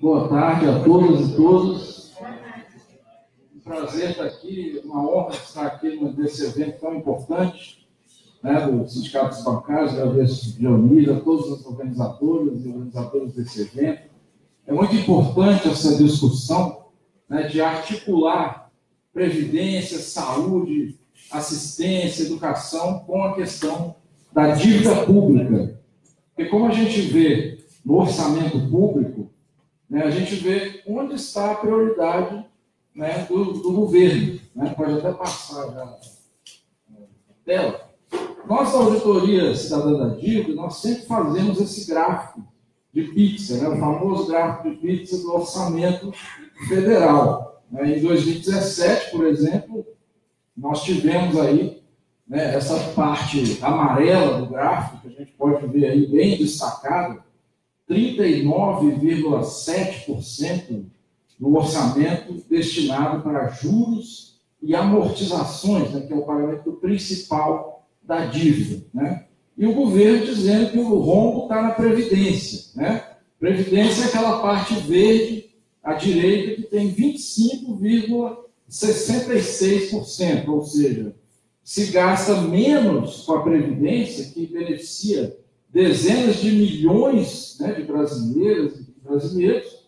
Boa tarde a todas e todos. Um prazer estar aqui, uma honra estar aqui nesse evento tão importante, né, do Sindicato dos Bancários, agradeço Dionísio, a todos os organizadores e organizadores desse evento. É muito importante essa discussão né, de articular previdência, saúde, assistência, educação com a questão da dívida pública. Porque como a gente vê no orçamento público, né, a gente vê onde está a prioridade né, do, do, governo. Né? Pode até passar já tela. Nós, da Auditoria Cidadã da Dívida, nós sempre fazemos esse gráfico de pizza, né, o famoso gráfico de pizza do orçamento federal. Né? Em 2017, por exemplo, nós tivemos aí né, essa parte amarela do gráfico, que a gente pode ver aí bem destacado, 39,7% do orçamento destinado para juros e amortizações, né, que é o pagamento principal da dívida. Né? E o governo dizendo que o rombo está na Previdência. Né? Previdência é aquela parte verde à direita que tem 25,66%, ou seja, se gasta menos com a Previdência, que beneficia dezenas de milhões né, de brasileiras e brasileiros,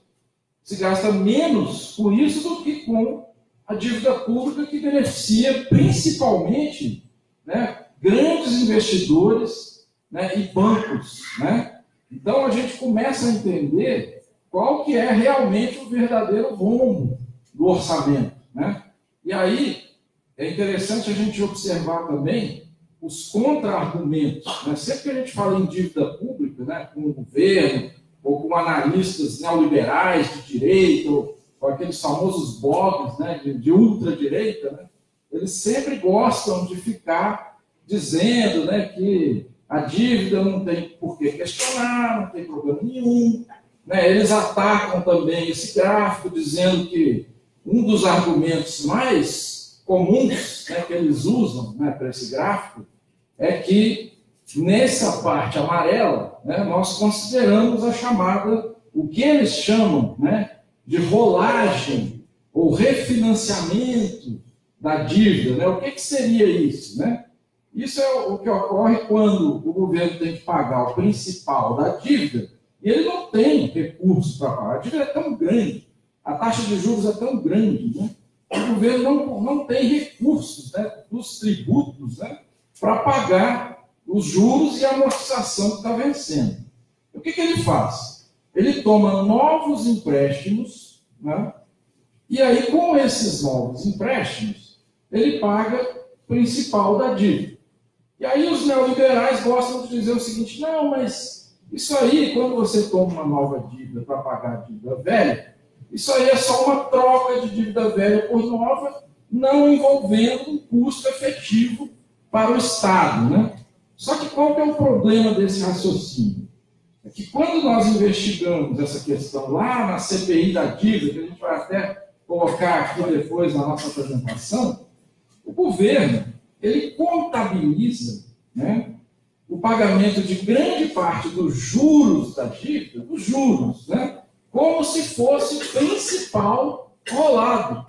se gasta menos com isso do que com a dívida pública que beneficia principalmente né, grandes investidores né, e bancos. Né? Então a gente começa a entender qual que é realmente o verdadeiro rombo do orçamento. Né? E aí é interessante a gente observar também os contra-argumentos. Né? Sempre que a gente fala em dívida pública, né, com o governo, ou com analistas neoliberais de direita, ou com aqueles famosos blogs né, de, de ultradireita, né, eles sempre gostam de ficar dizendo né, que a dívida não tem por que questionar, não tem problema nenhum. Né? Eles atacam também esse gráfico, dizendo que um dos argumentos mais comuns né, que eles usam né, para esse gráfico é que nessa parte amarela, né, nós consideramos a chamada, o que eles chamam né, de rolagem ou refinanciamento da dívida. Né? O que, que seria isso? Né? Isso é o que ocorre quando o governo tem que pagar o principal da dívida e ele não tem recursos para pagar. A dívida é tão grande, a taxa de juros é tão grande, né? O governo não, não tem recursos né, dos tributos né, para pagar os juros e a amortização que está vencendo. O que, que ele faz? Ele toma novos empréstimos, né? e aí, com esses novos empréstimos, ele paga principal da dívida. E aí, os neoliberais gostam de dizer o seguinte: não, mas isso aí, quando você toma uma nova dívida para pagar a dívida velha, isso aí é só uma troca de dívida velha por nova, não envolvendo um custo efetivo para o Estado. Né? Só que qual que é o problema desse raciocínio? É que quando nós investigamos essa questão lá na CPI da dívida, que a gente vai até colocar aqui depois na nossa apresentação, o governo ele contabiliza né, o pagamento de grande parte dos juros da dívida, os juros, né, como se fosse o principal rolado.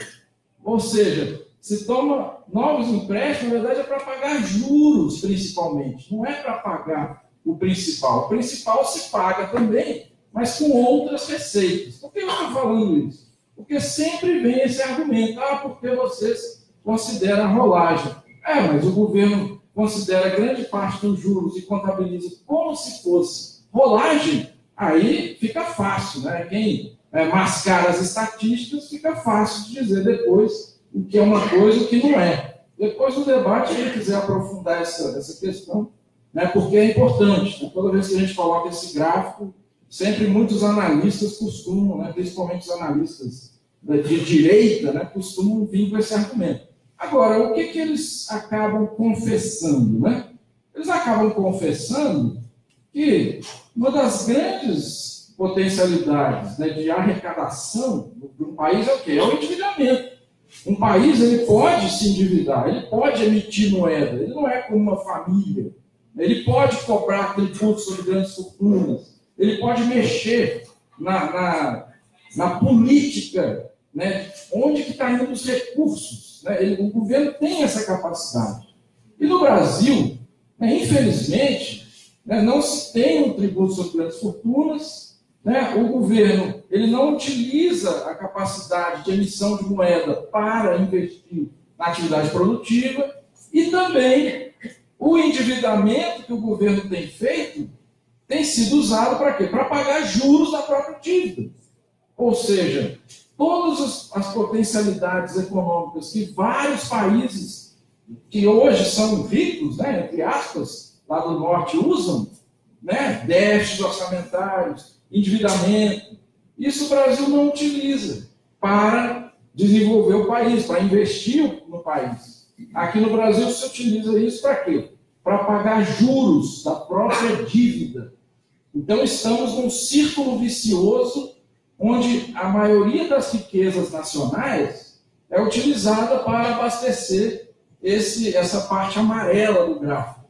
Ou seja, se toma novos empréstimos, na verdade é para pagar juros, principalmente, não é para pagar o principal. O principal se paga também, mas com outras receitas. Por que eu estou falando isso? Porque sempre vem esse argumento, ah, porque vocês consideram rolagem. É, mas o governo considera grande parte dos juros e contabiliza como se fosse rolagem, aí fica fácil, né? Quem é, mascara as estatísticas, fica fácil de dizer depois o que é uma coisa e o que não é. Depois do debate, quem quiser aprofundar essa, essa questão, né, porque é importante. Né, toda vez que a gente coloca esse gráfico, sempre muitos analistas costumam, né, principalmente os analistas de direita, né, costumam vir com esse argumento. Agora, o que, que eles acabam confessando? Né? Eles acabam confessando que uma das grandes potencialidades né, de arrecadação de um país é o quê? É o endividamento. Um país ele pode se endividar, ele pode emitir moeda, ele não é como uma família. Ele pode cobrar tributos sobre grandes fortunas, ele pode mexer na, na, na política, né, onde que está indo os recursos. Né? Ele, o governo tem essa capacidade. E no Brasil, né, infelizmente, né, não se tem um tributo sobre grandes fortunas, né? o governo ele não utiliza a capacidade de emissão de moeda para investir na atividade produtiva e também o endividamento que o governo tem feito tem sido usado para quê? Para pagar juros da própria dívida. Ou seja, todas as potencialidades econômicas que vários países que hoje são ricos, né, entre aspas, lá do norte usam, né, déficits orçamentários, endividamento, isso o Brasil não utiliza para desenvolver o país, para investir no país. Aqui no Brasil se utiliza isso para quê? Para pagar juros da própria dívida. Então estamos num círculo vicioso onde a maioria das riquezas nacionais é utilizada para abastecer esse, essa parte amarela do gráfico.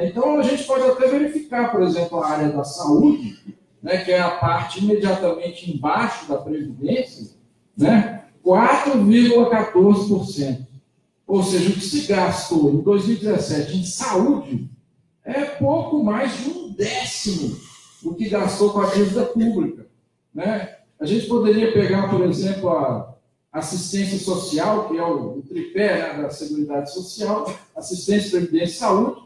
Então a gente pode até verificar, por exemplo, a área da saúde, né, que é a parte imediatamente embaixo da Previdência, né, 4,14%. Ou seja, o que se gastou em 2017 em saúde é pouco mais de um décimo do que gastou com a dívida pública. Né? A gente poderia pegar, por exemplo, a assistência social, que é o, o tripé né, da Seguridade Social, assistência, previdência e saúde,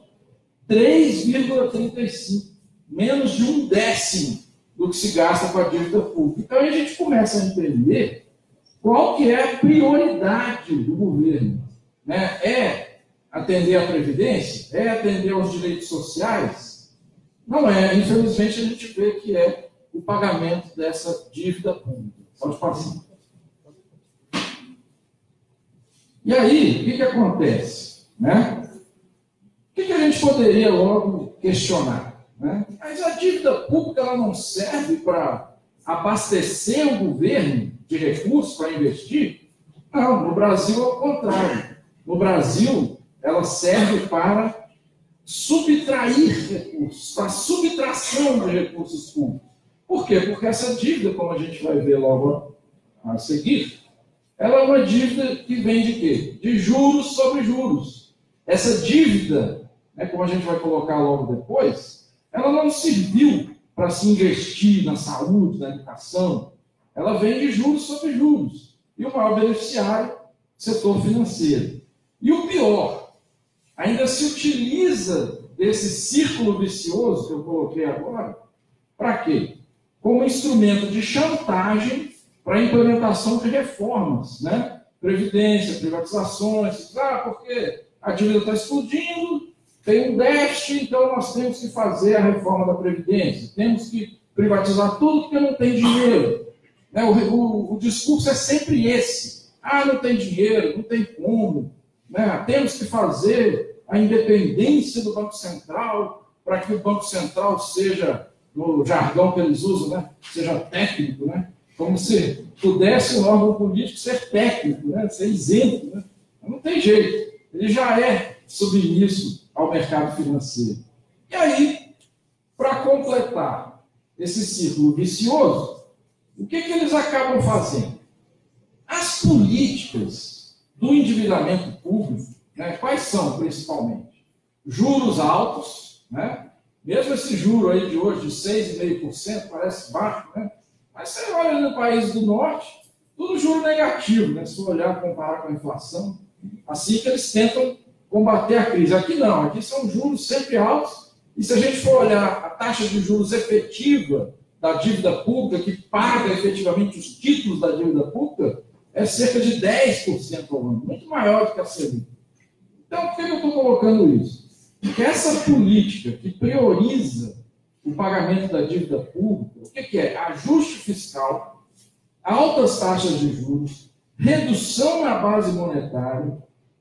3,35, menos de um décimo do que se gasta com a dívida pública. Então aí a gente começa a entender qual que é a prioridade do governo. Né? É atender à Previdência? É atender aos direitos sociais? Não é. Infelizmente a gente vê que é o pagamento dessa dívida pública. Pode passar. E aí, o que, que acontece? Né? O que, a gente poderia logo questionar? Né? Mas a dívida pública ela não serve para abastecer o governo de recursos para investir? Não, no Brasil é o contrário. No Brasil, ela serve para subtrair recursos, para subtração de recursos públicos. Por quê? Porque essa dívida, como a gente vai ver logo a seguir, ela é uma dívida que vem de quê? De juros sobre juros. Essa dívida, né, como a gente vai colocar logo depois, ela não serviu para se investir na saúde, na educação. Ela vem de juros sobre juros. E o maior beneficiário, setor financeiro. E o pior, ainda se utiliza desse círculo vicioso que eu coloquei agora, para quê? Como instrumento de chantagem para a implementação de reformas, né? Previdência, privatizações, ah, porque a dívida está explodindo, tem um déficit, então nós temos que fazer a reforma da Previdência, temos que privatizar tudo porque não tem dinheiro. Né? O, o, o, discurso é sempre esse. Ah, não tem dinheiro, não tem como. Né? Temos que fazer a independência do Banco Central para que o Banco Central seja, no jargão que eles usam, né? seja técnico, né? como se pudesse um órgão político ser técnico, né? ser isento. Né? Não tem jeito. Ele já é submisso ao mercado financeiro. E aí, para completar esse círculo vicioso, o que, que eles acabam fazendo? As políticas do endividamento público, né, quais são principalmente? Juros altos, né? mesmo esse juro aí de hoje de 6,5%, parece baixo, né? mas você olha no país do norte, tudo juro negativo, né? se olhar comparar com a inflação, assim que eles tentam combater a crise. Aqui não, aqui são juros sempre altos, e se a gente for olhar a taxa de juros efetiva da dívida pública, que paga efetivamente os títulos da dívida pública, é cerca de 10% ao ano, muito maior do que a Selic. Então, por que eu estou colocando isso? Porque essa política que prioriza o pagamento da dívida pública, o que, que é? Ajuste fiscal, altas taxas de juros, redução na base monetária,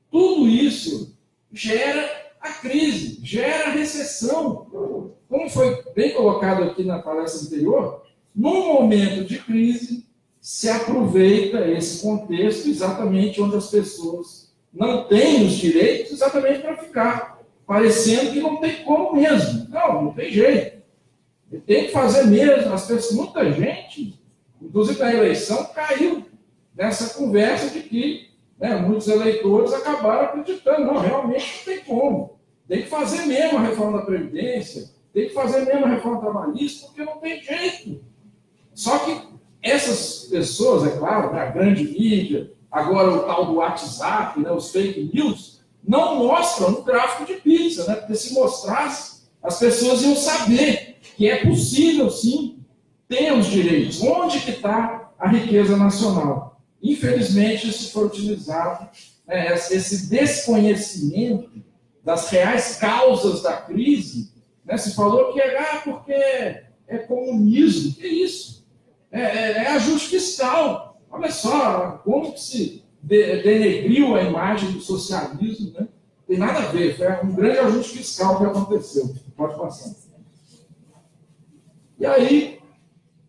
tudo isso gera a crise, gera a recessão. Como foi bem colocado aqui na palestra anterior, num momento de crise, se aproveita esse contexto exatamente onde as pessoas não têm os direitos, exatamente para ficar parecendo que não tem como mesmo. Não, não tem jeito. Tem que fazer mesmo. As pessoas, muita gente inclusive na eleição, caiu nessa conversa de que né, muitos eleitores acabaram acreditando, não, realmente não tem como. Tem que fazer mesmo a reforma da Previdência, tem que fazer mesmo a reforma trabalhista, porque não tem jeito. Só que essas pessoas, é claro, né, a grande mídia, agora o tal do WhatsApp, né, os fake news, não mostram um gráfico de pizza, né? Porque se mostrasse, as pessoas iam saber que é possível, sim, ter os direitos. Onde que está a riqueza nacional? Infelizmente, isso foi utilizado, né, esse desconhecimento das reais causas da crise. Né, se falou que é ah, porque é comunismo. Que isso? É, é, é ajuste fiscal. Olha só como que se denegriu a imagem do socialismo. Né? Tem nada a ver. Foi um grande ajuste fiscal que aconteceu. Pode passar. E aí,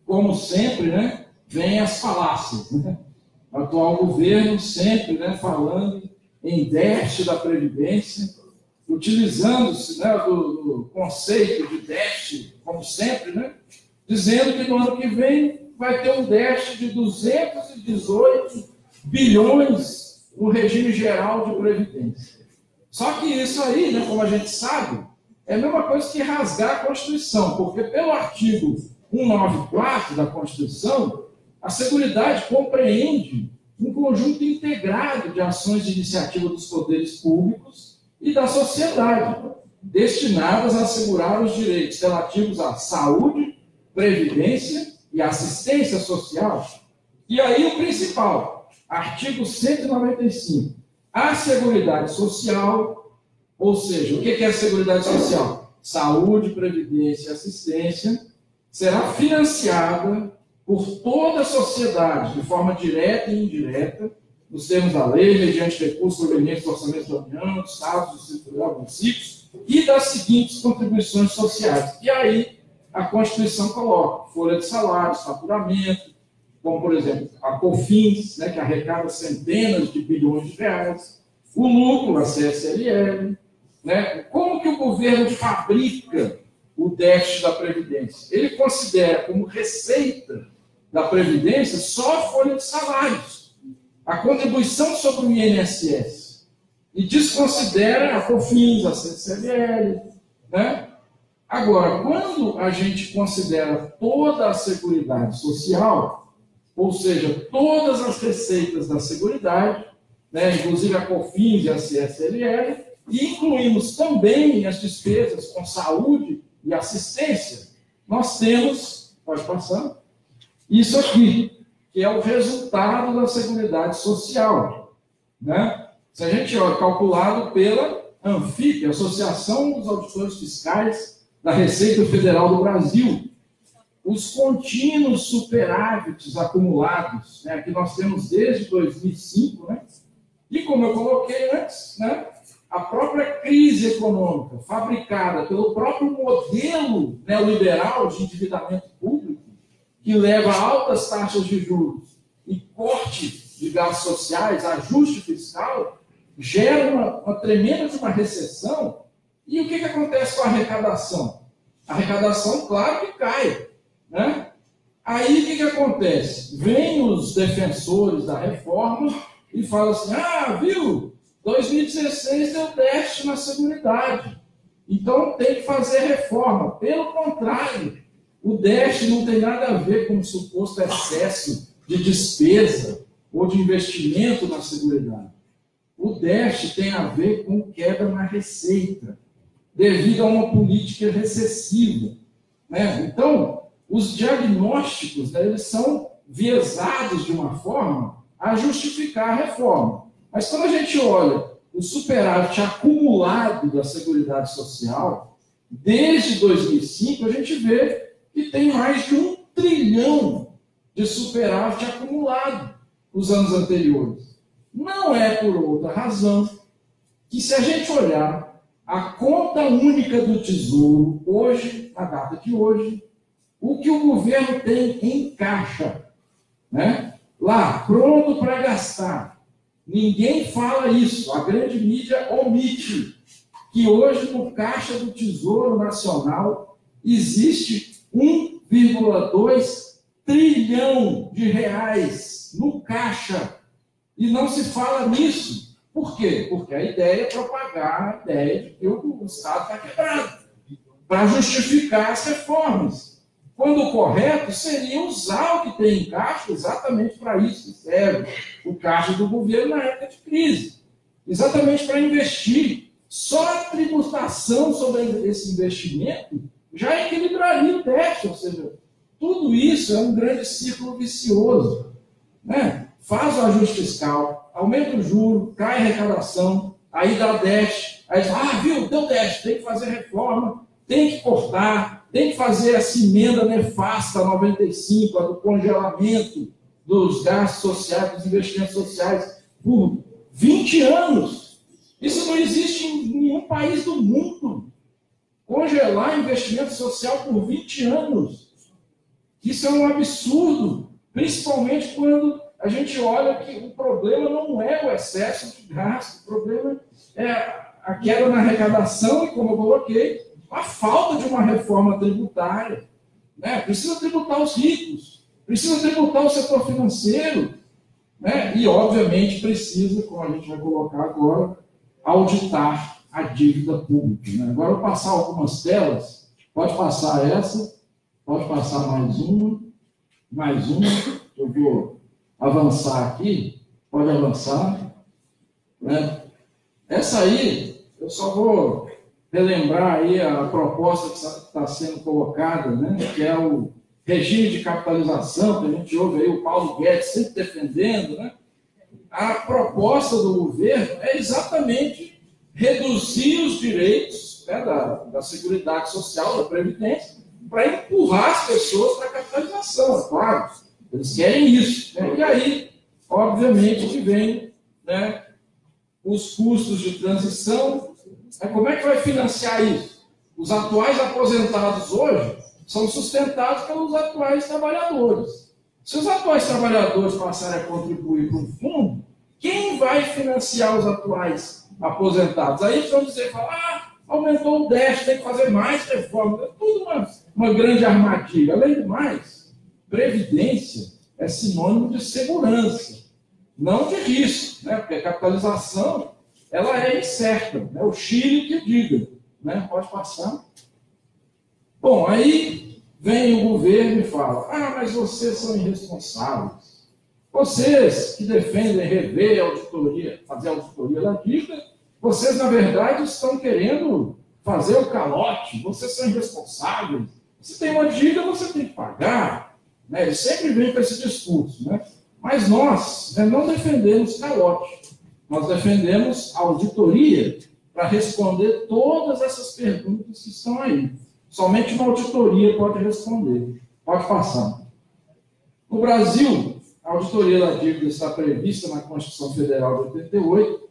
como sempre, né, vem as falácias. Né? Atual governo sempre né, falando em déficit da Previdência, utilizando-se né, do, do, conceito de déficit, como sempre, né, dizendo que no ano que vem vai ter um déficit de 218 bilhões no regime geral de Previdência. Só que isso aí, né, como a gente sabe, é a mesma coisa que rasgar a Constituição, porque pelo artigo 194 da Constituição, a Seguridade compreende um conjunto integrado de ações de iniciativa dos poderes públicos e da sociedade, destinadas a assegurar os direitos relativos à saúde, previdência e assistência social. E aí o principal, artigo 195, a Seguridade Social, ou seja, o que é a Seguridade Social? Saúde, previdência e assistência, será financiada por toda a sociedade, de forma direta e indireta, nos termos da lei, mediante recursos provenientes do orçamento da União, dos Estados, do Federal, municípios, e das seguintes contribuições sociais. E aí, a Constituição coloca folha de salários, faturamento, como, por exemplo, a COFINS, né, que arrecada centenas de bilhões de reais, o lucro, a CSLL, né? como que o governo fabrica o déficit da Previdência? Ele considera como receita da Previdência só a folha de salários, a contribuição sobre o INSS, e desconsidera a COFINS, a CCLL. Né? Agora, quando a gente considera toda a Seguridade Social, ou seja, todas as receitas da Seguridade, né, inclusive a COFINS e a CSLL, e incluímos também as despesas com saúde e assistência, nós temos, pode passar, isso aqui, que é o resultado da Seguridade Social. Né? Se a gente olha, calculado pela ANFIP, Associação dos Auditores Fiscais da Receita Federal do Brasil, os contínuos superávites acumulados, né, que nós temos desde 2005, né, e como eu coloquei antes, né, a própria crise econômica fabricada pelo próprio modelo neoliberal de endividamento público, que leva a altas taxas de juros e corte de gastos sociais, ajuste fiscal, gera uma, uma tremenda uma recessão. E o que, que acontece com a arrecadação? A arrecadação, claro que cai. Né? Aí o que, que acontece? Vêm os defensores da reforma e falam assim: ah, viu, 2016 deu déficit na seguridade. Então tem que fazer reforma. Pelo contrário, o déficit não tem nada a ver com o suposto excesso de despesa ou de investimento na seguridade. O déficit tem a ver com queda na receita, devido a uma política recessiva. Né? Então, os diagnósticos né, eles são viesados de uma forma a justificar a reforma. Mas quando a gente olha o superávit acumulado da Seguridade Social, desde 2005, a gente vê que tem mais de um trilhão de superávit acumulado nos anos anteriores. Não é por outra razão que, se a gente olhar a conta única do Tesouro, hoje, na data de hoje, o que o governo tem em caixa, né? lá, pronto para gastar. Ninguém fala isso, a grande mídia omite que hoje no caixa do Tesouro Nacional existe 1,2 trilhão de reais no caixa e não se fala nisso. Por quê? Porque a ideia é propagar a ideia de que o Estado está quebrado, para justificar as reformas. Quando o correto seria usar o que tem em caixa exatamente para isso serve o caixa do governo na época de crise. Exatamente para investir. Só a tributação sobre esse investimento já equilibraria o déficit, ou seja, tudo isso é um grande círculo vicioso. Né? Faz o ajuste fiscal, aumenta o juro, cai a arrecadação, aí dá déficit, aí diz, ah, viu, deu déficit, tem que fazer reforma, tem que cortar, tem que fazer essa emenda nefasta 95, a do congelamento dos gastos sociais, dos investimentos sociais, por 20 anos. Isso não existe em nenhum país do mundo. Congelar investimento social por 20 anos. Isso é um absurdo, principalmente quando a gente olha que o problema não é o excesso de gasto, o problema é a queda na arrecadação e, como eu coloquei, a falta de uma reforma tributária. Né? Precisa tributar os ricos, precisa tributar o setor financeiro, né? e, obviamente, precisa, como a gente vai colocar agora, auditar a dívida pública. Né? Agora, eu vou passar algumas telas, pode passar essa, pode passar mais uma, mais uma, eu vou avançar aqui, pode avançar. Né? Essa aí, eu só vou relembrar aí a proposta que está sendo colocada, né? que é o regime de capitalização, que a gente ouve aí o Paulo Guedes sempre defendendo, né? a proposta do governo é exatamente reduzir os direitos né, da, da Seguridade Social, da Previdência, para empurrar as pessoas para a capitalização, é claro. Eles querem isso. Né? E aí, obviamente, que vem né, os custos de transição. Né? Como é que vai financiar isso? Os atuais aposentados hoje são sustentados pelos atuais trabalhadores. Se os atuais trabalhadores passarem a contribuir para o fundo, quem vai financiar os atuais aposentados? Aí eles vão dizer, ah, aumentou o déficit, tem que fazer mais reformas. É tudo uma, uma grande armadilha. Além do mais, previdência é sinônimo de segurança, não de risco, né? porque a capitalização ela é incerta. Né? O Chile que diga. Né? Pode passar. Bom, aí vem o governo e fala: ah, mas vocês são irresponsáveis. Vocês que defendem rever a auditoria, fazer a auditoria da dívida, vocês, na verdade, estão querendo fazer o calote, vocês são irresponsáveis. Se tem uma dívida, você tem que pagar. Né? Ele sempre vem com esse discurso. Né? Mas nós né, não defendemos calote. Nós defendemos auditoria para responder todas essas perguntas que estão aí. Somente uma auditoria pode responder. Pode passar. No Brasil, a auditoria da dívida está prevista na Constituição Federal de 88.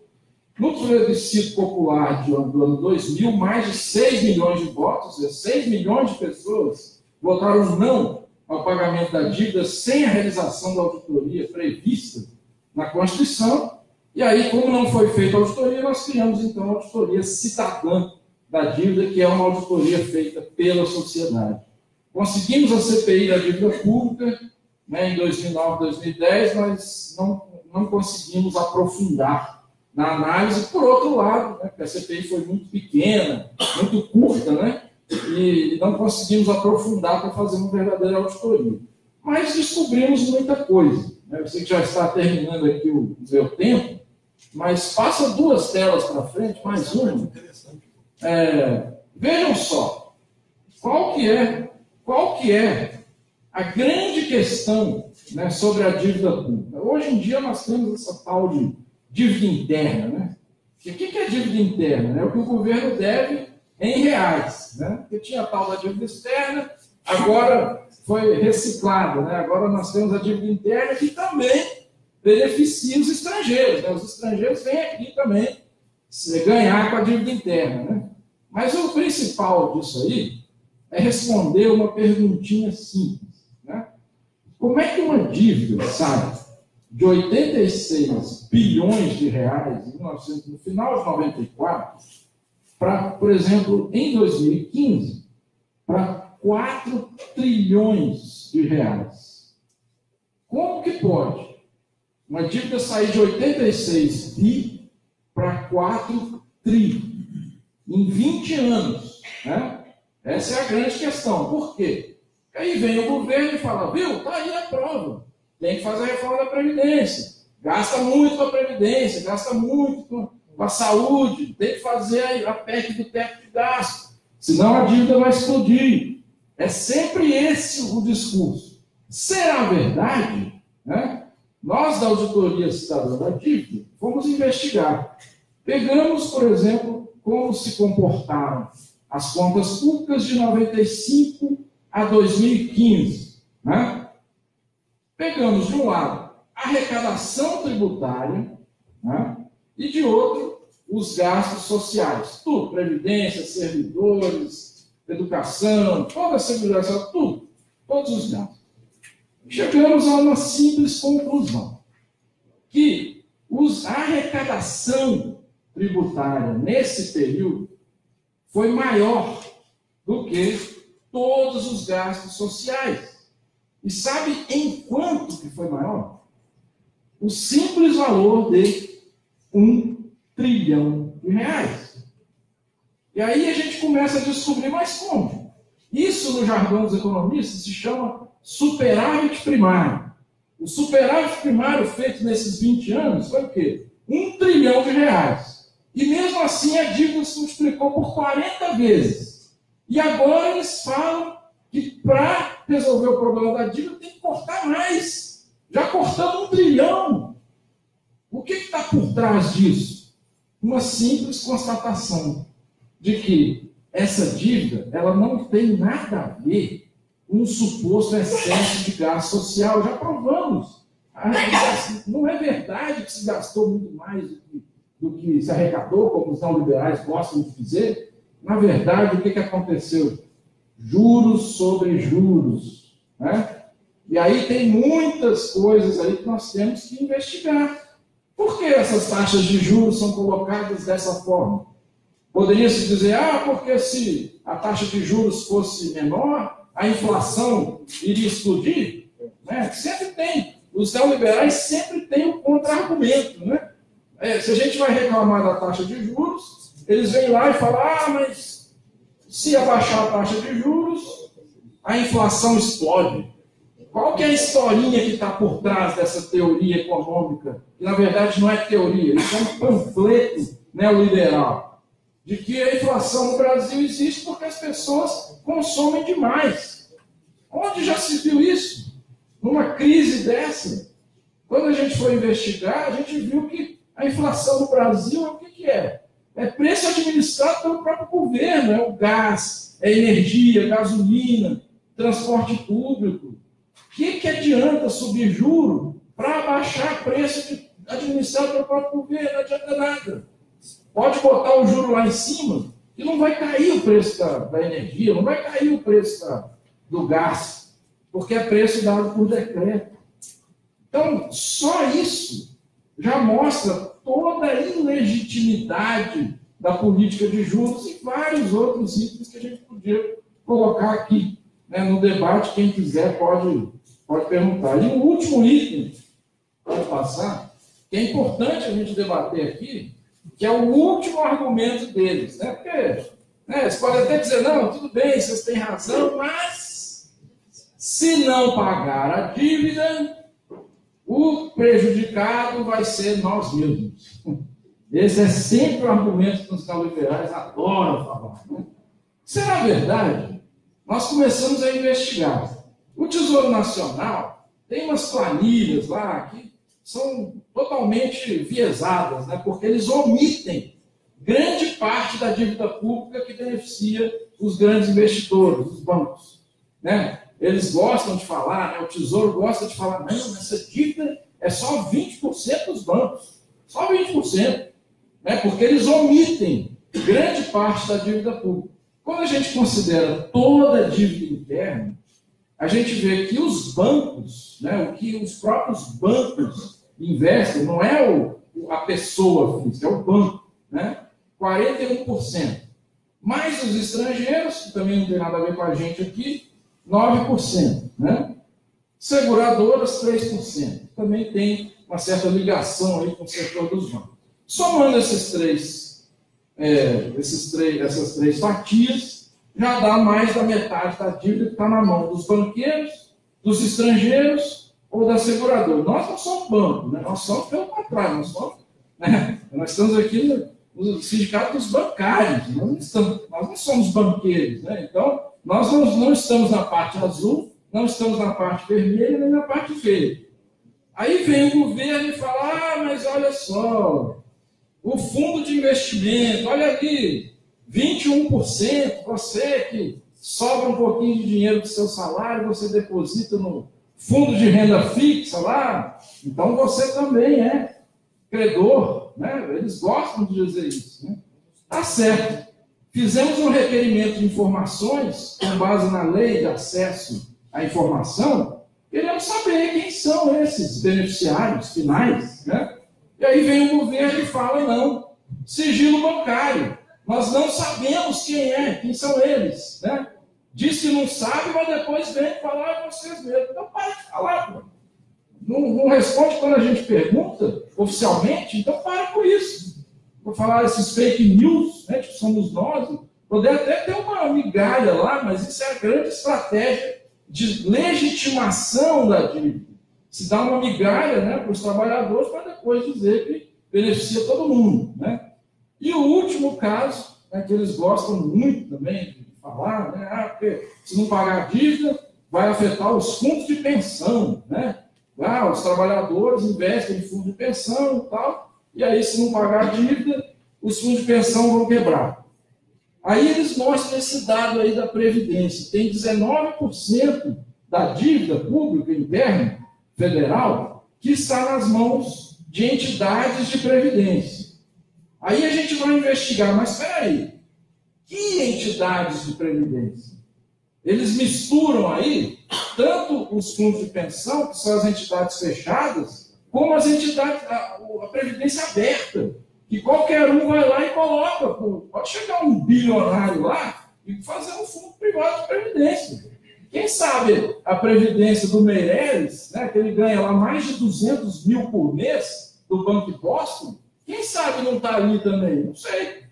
No plebiscito popular de, do ano 2000, mais de 6 milhões de votos, 6 milhões de pessoas votaram não ao pagamento da dívida sem a realização da auditoria prevista na Constituição. E aí, como não foi feita a auditoria, nós criamos então a auditoria cidadã da dívida, que é uma auditoria feita pela sociedade. Conseguimos a CPI da dívida pública né, em 2009, 2010, mas não, não conseguimos aprofundar na análise. Por outro lado, né, porque a CPI foi muito pequena, muito curta, né, e não conseguimos aprofundar para fazer uma verdadeira auditoria. Mas descobrimos muita coisa. Né? Eu sei que já está terminando aqui o meu tempo, mas passa duas telas para frente, mais uma. É, vejam só, qual que é, qual que é a grande questão né, sobre a dívida pública. Hoje em dia nós temos essa tal de dívida interna. Né? E o que é dívida interna? É o que o governo deve em reais. Né? Porque tinha a tal da dívida externa, agora foi reciclada. Né? Agora nós temos a dívida interna que também beneficia os estrangeiros. Né? Os estrangeiros vêm aqui também ganhar com a dívida interna. Né? Mas o principal disso aí é responder uma perguntinha simples. Como é que uma dívida, sabe, de 86 bilhões de reais no final de 94, para, por exemplo, em 2015, para 4 trilhões de reais. que pode uma dívida sair de 86 bi para 4 tri em 20 anos? Né? Essa é a grande questão. Por quê? Aí vem o governo e fala, viu, tá aí a prova. Tem que fazer a reforma da Previdência. Gasta muito com a Previdência, gasta muito com a saúde, tem que fazer a PEC do teto de gasto. Senão a dívida vai explodir. É sempre esse o discurso. Será verdade? Né? Nós, da Auditoria Cidadã da Dívida, fomos investigar. Pegamos, por exemplo, como se comportaram as contas públicas de 95 a 2015. Né? Pegamos, de um lado, a arrecadação tributária né? e, de outro, os gastos sociais. Tudo, previdência, servidores, educação, toda a segurança, tudo. Todos os gastos. Chegamos a uma simples conclusão. Que os, a arrecadação tributária nesse período foi maior do que todos os gastos sociais. E sabe em quanto que foi maior? O simples valor de um trilhão de reais. E aí a gente começa a descobrir, mas como? Isso, no jargão dos economistas, se chama superávit primário. O superávit primário feito nesses 20 anos foi o quê? Um trilhão de reais. E mesmo assim a dívida se multiplicou por 40 vezes. E agora eles falam que para resolver o problema da dívida tem que cortar mais. Já cortamos um trilhão. O que está por trás disso? Uma simples constatação de que essa dívida ela não tem nada a ver com um suposto excesso de gasto social. Já provamos. Não é verdade que se gastou muito mais do que, do que se arrecadou, como os neoliberais gostam de dizer. Na verdade, o que, que aconteceu? Juros sobre juros. Né? E aí tem muitas coisas aí que nós temos que investigar. Por que essas taxas de juros são colocadas dessa forma? Poderia-se dizer, ah, porque se a taxa de juros fosse menor, a inflação iria explodir? Né? Sempre tem. Os neoliberais sempre têm um contra-argumento. Né? É, se a gente vai reclamar da taxa de juros, eles vêm lá e falam: ah, mas se abaixar a taxa de juros, a inflação explode. Qual que é a historinha que está por trás dessa teoria econômica? Que na verdade não é teoria, isso é um panfleto neoliberal. De que a inflação no Brasil existe porque as pessoas consomem demais. Onde já se viu isso? Numa crise dessa? Quando a gente foi investigar, a gente viu que a inflação no Brasil, o que, que é? É preço administrado pelo próprio governo, é o gás, é energia, gasolina, transporte público. O que, que adianta subir juro para baixar preço administrado pelo próprio governo? Não adianta nada. Pode botar o juro lá em cima, que não vai cair o preço da, da energia, não vai cair o preço da, do gás, porque é preço dado por decreto. Então, só isso já mostra toda a ilegitimidade da política de juros e vários outros itens que a gente podia colocar aqui né, no debate. Quem quiser pode, pode perguntar. E o último item, pode passar, que é importante a gente debater aqui, que é o último argumento deles. Né? Porque né, eles podem até dizer, não, tudo bem, vocês têm razão, mas se não pagar a dívida, o prejudicado vai ser nós mesmos. Esse é sempre o argumento que os neoliberais adoram falar. Né? Será verdade? Nós começamos a investigar. O Tesouro Nacional tem umas planilhas lá que são totalmente viesadas, né? porque eles omitem grande parte da dívida pública que beneficia os grandes investidores, os bancos. Né? Eles gostam de falar, né? o Tesouro gosta de falar, não, essa dívida é só 20% dos bancos. Só 20%. Né? Porque eles omitem grande parte da dívida pública. Quando a gente considera toda a dívida interna, a gente vê que os bancos, né, o que os próprios bancos investem, não é o, a pessoa física, é o banco, né? 41%. Mais os estrangeiros, que também não tem nada a ver com a gente aqui, 9%. Né? Seguradoras, 3%. Também tem uma certa ligação aí com o setor dos bancos. Somando esses três, é, esses três, essas três fatias, já dá mais da metade da dívida que está na mão dos banqueiros, dos estrangeiros ou da seguradora. Nós não somos banco, né? nós somos pelo contrário, nós, somos, né? nós estamos aqui no sindicato dos bancários, nós não, estamos, nós não somos banqueiros. Né? Então, nós não, estamos na parte azul, não estamos na parte vermelha nem na parte verde. Aí vem o governo e fala: ah, mas olha só, o fundo de investimento, olha ali, 21%, você que sobra um pouquinho de dinheiro do seu salário, você deposita no fundo de renda fixa lá, então você também é credor, né? Eles gostam de dizer isso, né? Tá certo. Fizemos um requerimento de informações com base na lei de acesso à informação, queremos saber quem são esses beneficiários finais, né? E aí vem o governo e fala, não, sigilo bancário. Nós não sabemos quem é, quem são eles, né? Diz que não sabe, mas depois vem falar a vocês mesmos. Então para de falar, pô. Não, não, responde quando a gente pergunta oficialmente, então para com isso. Vou falar esses fake news, né, que somos nós, poder até ter uma migalha lá, mas isso é a grande estratégia de legitimação da dívida. Se dá uma migalha né, para os trabalhadores para depois dizer que beneficia todo mundo. Né? E o último caso, né, que eles gostam muito também de falar, né, ah, porque se não pagar a dívida, vai afetar os fundos de pensão. Né? Ah, os trabalhadores investem em fundo de pensão e tal, e aí, se não pagar a dívida, os fundos de pensão vão quebrar. Aí eles mostram esse dado aí da Previdência. Tem 19% da dívida pública interna federal que está nas mãos de entidades de previdência. Aí a gente vai investigar, mas espera aí, que entidades de previdência? Eles misturam aí tanto os fundos de pensão, que são as entidades fechadas, como as entidades, a, a previdência aberta que qualquer um vai lá e coloca. Pode chegar um bilionário lá e fazer um fundo privado de previdência. Quem sabe a previdência do Meireles, né, que ele ganha lá mais de 200 mil por mês do Banco de Boston, quem sabe não está ali também? Não sei.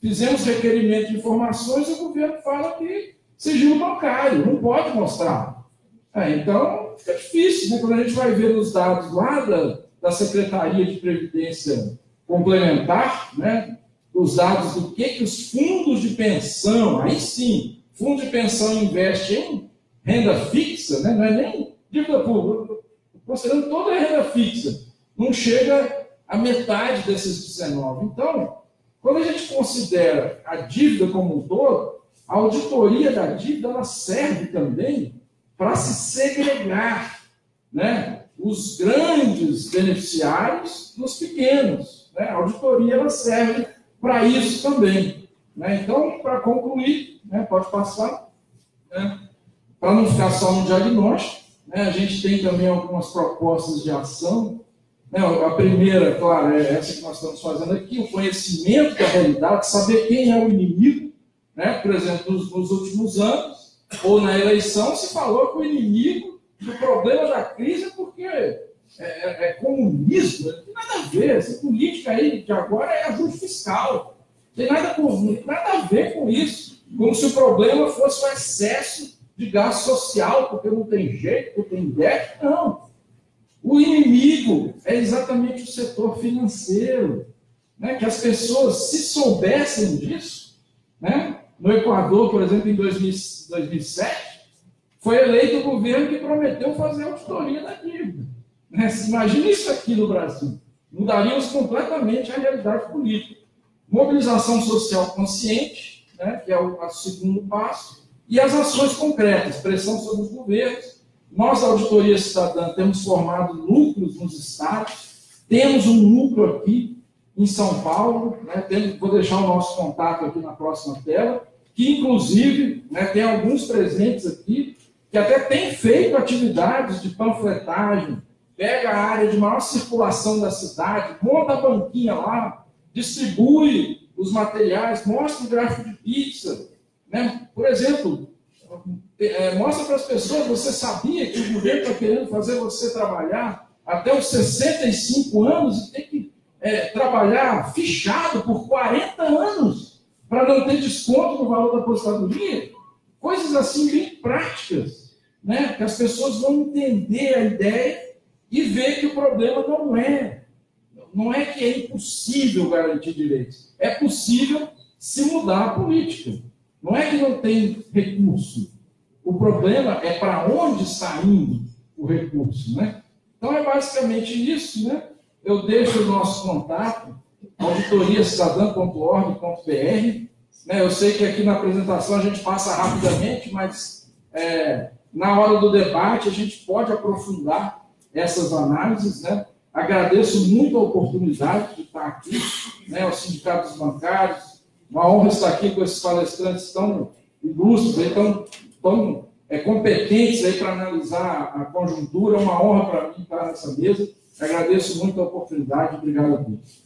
Fizemos requerimento de informações e o governo fala que sigilo bancário, não pode mostrar. É, então, fica difícil, né? Quando a gente vai ver nos dados lá da, da Secretaria de Previdência complementar, né, os dados do que, que os fundos de pensão, aí sim, fundo de pensão investe em renda fixa, né, não é nem dívida pública, considerando toda a renda fixa, não chega a metade desses 19. Então, quando a gente considera a dívida como um todo, a auditoria da dívida ela serve também para se segregar né, os grandes beneficiários dos pequenos. Né? A auditoria ela serve para isso também. Né? Então, para concluir, né, pode passar, né? para não ficar só no diagnóstico, né, a gente tem também algumas propostas de ação. Né? A primeira, claro, é essa que nós estamos fazendo aqui, o conhecimento da realidade, saber quem é o inimigo. Né? Por exemplo, nos, nos últimos anos, ou na eleição, se falou que o inimigo do problema da crise é porque é, é, é comunismo, não tem nada a ver. Essa política aí de agora é ajuste fiscal. Tem nada, com, nada a ver com isso. Como se o problema fosse o excesso de gasto social, porque não tem jeito, porque tem déficit. Não. O inimigo é exatamente o setor financeiro. Né? Que as pessoas, se soubessem disso, né? No Equador, por exemplo, em 2007, foi eleito o governo que prometeu fazer auditoria da dívida. Né? Imagina isso aqui no Brasil. Mudaríamos completamente a realidade política. Mobilização social consciente, né, que é o, o segundo passo, e as ações concretas, pressão sobre os governos. Nós, Auditoria Cidadã, temos formado núcleos nos estados, temos um núcleo aqui em São Paulo, né, tem, vou deixar o nosso contato aqui na próxima tela, que inclusive né, tem alguns presentes aqui, que até tem feito atividades de panfletagem, pega a área de maior circulação da cidade, monta a banquinha lá, distribui os materiais, mostra o gráfico de pizza. Né? Por exemplo, é, mostra para as pessoas, você sabia que o governo está querendo fazer você trabalhar até os 65 anos e tem que é, trabalhar fichado por 40 anos para não ter desconto no valor da aposentadoria? Coisas assim bem práticas, né? que as pessoas vão entender a ideia e ver que o problema não é. Não é que é impossível garantir direitos. É possível se mudar a política. Não é que não tem recurso. O problema é para onde está indo o recurso, né? Então é basicamente isso, né? Eu deixo o nosso contato, auditoriacidadã.org.br. Né? Eu sei que aqui na apresentação a gente passa rapidamente, mas é, na hora do debate a gente pode aprofundar essas análises, né? Agradeço muito a oportunidade de estar aqui, né, aos sindicatos bancários. Uma honra estar aqui com esses palestrantes tão ilustres, tão, tão é, competentes para analisar a conjuntura. É uma honra para mim estar nessa mesa. Agradeço muito a oportunidade. Obrigado a todos.